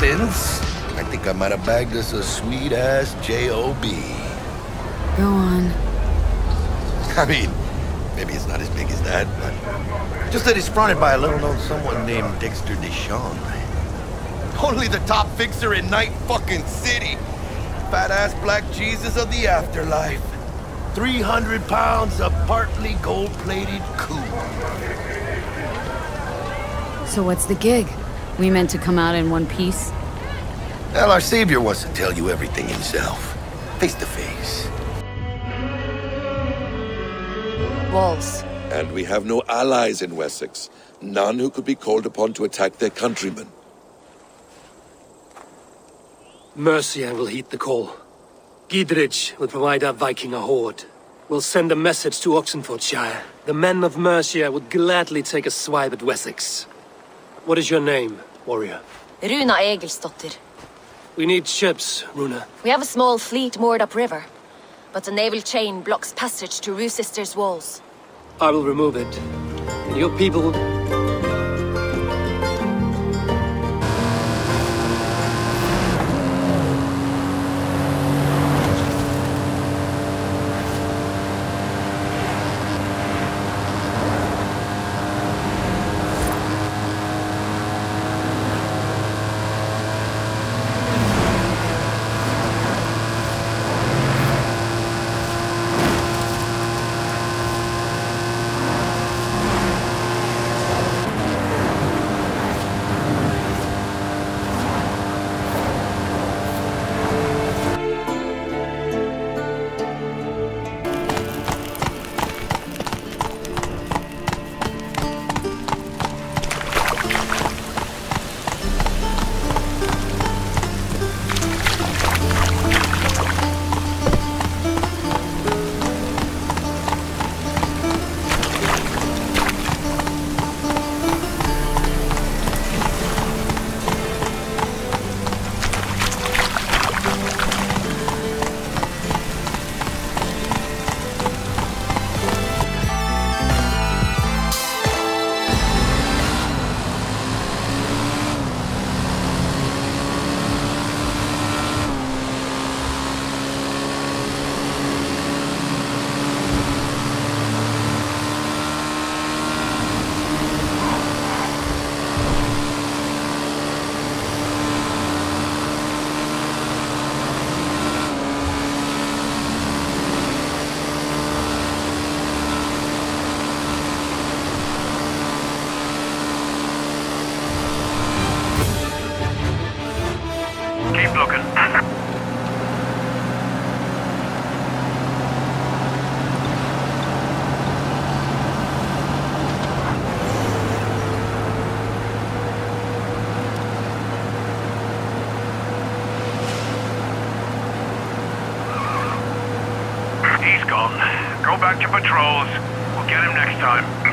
Vince, I think I might have bagged us a sweet-ass J.O.B. Go on. I mean, maybe it's not as big as that, but just that he's fronted by a little-known someone named Dexter DeShawn. Only the top fixer in Night fucking City. Fat-ass black Jesus of the afterlife. 300 pounds of partly gold-plated cool. So what's the gig? We meant to come out in one piece? Well, our savior wants to tell you everything himself. Face to face. Walls. And we have no allies in Wessex. None who could be called upon to attack their countrymen. Mercia will heed the call. Gidrich will provide our Viking a horde. We'll send a message to Oxenfordshire. The men of Mercia would gladly take a swipe at Wessex. What is your name, warrior? Runa Egilsdotter. We need ships, Runa. We have a small fleet moored upriver, but the naval chain blocks passage to Roosester's walls. I will remove it. And your people He's. Go back to patrols. We'll get him next time.